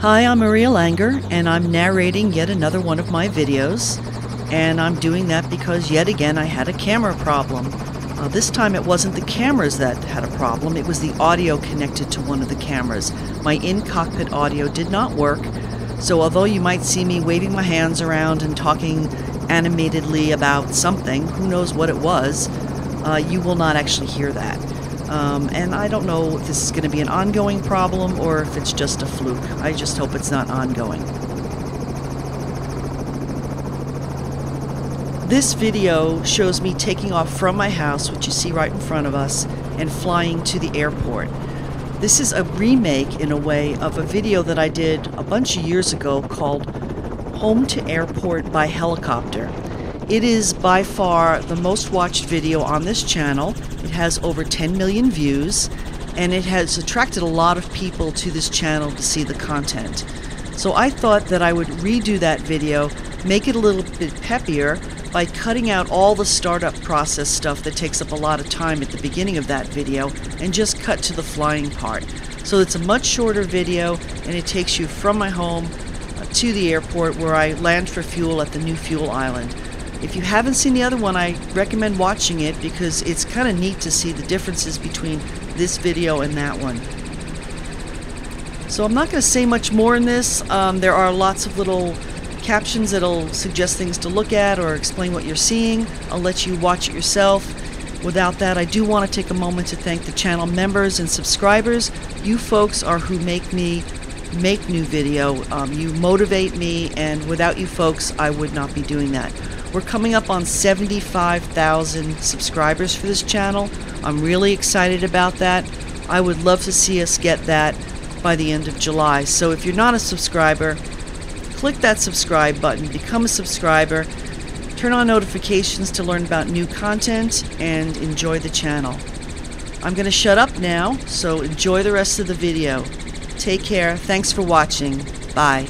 Hi, I'm Maria Langer, and I'm narrating yet another one of my videos. And I'm doing that because yet again I had a camera problem. Uh, this time it wasn't the cameras that had a problem, it was the audio connected to one of the cameras. My in cockpit audio did not work, so although you might see me waving my hands around and talking animatedly about something, who knows what it was, uh, you will not actually hear that. Um, and I don't know if this is going to be an ongoing problem or if it's just a fluke. I just hope it's not ongoing. This video shows me taking off from my house, which you see right in front of us, and flying to the airport. This is a remake, in a way, of a video that I did a bunch of years ago called Home to Airport by Helicopter. It is by far the most watched video on this channel. It has over 10 million views and it has attracted a lot of people to this channel to see the content. So I thought that I would redo that video, make it a little bit peppier by cutting out all the startup process stuff that takes up a lot of time at the beginning of that video and just cut to the flying part. So it's a much shorter video and it takes you from my home uh, to the airport where I land for fuel at the new fuel island. If you haven't seen the other one, I recommend watching it because it's kind of neat to see the differences between this video and that one. So I'm not going to say much more in this. Um, there are lots of little captions that'll suggest things to look at or explain what you're seeing. I'll let you watch it yourself. Without that, I do want to take a moment to thank the channel members and subscribers. You folks are who make me make new video. Um, you motivate me, and without you folks, I would not be doing that. We're coming up on 75,000 subscribers for this channel. I'm really excited about that. I would love to see us get that by the end of July. So if you're not a subscriber, click that subscribe button, become a subscriber, turn on notifications to learn about new content, and enjoy the channel. I'm going to shut up now, so enjoy the rest of the video. Take care. Thanks for watching. Bye.